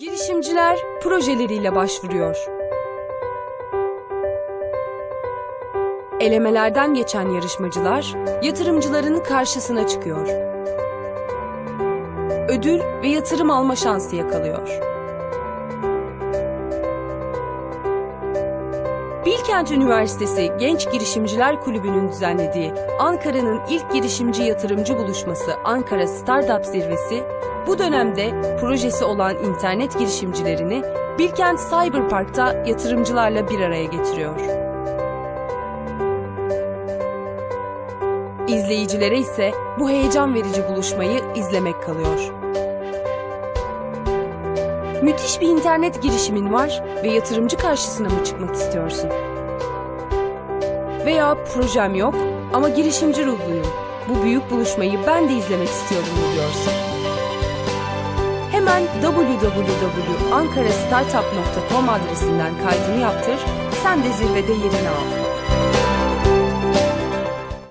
Girişimciler projeleriyle başvuruyor. Elemelerden geçen yarışmacılar yatırımcıların karşısına çıkıyor. Ödül ve yatırım alma şansı yakalıyor. Bilkent Üniversitesi Genç Girişimciler Kulübü'nün düzenlediği Ankara'nın ilk girişimci yatırımcı buluşması Ankara Startup Zirvesi, bu dönemde projesi olan internet girişimcilerini Bilkent Cyberpark'ta yatırımcılarla bir araya getiriyor. İzleyicilere ise bu heyecan verici buluşmayı izlemek kalıyor. Müthiş bir internet girişimin var ve yatırımcı karşısına mı çıkmak istiyorsun? Veya projem yok ama girişimci ruhluyum. Bu büyük buluşmayı ben de izlemek istiyorum diyorsun? Hemen www.ankarastartup.com adresinden kaydını yaptır, sen de zirvede yerini al.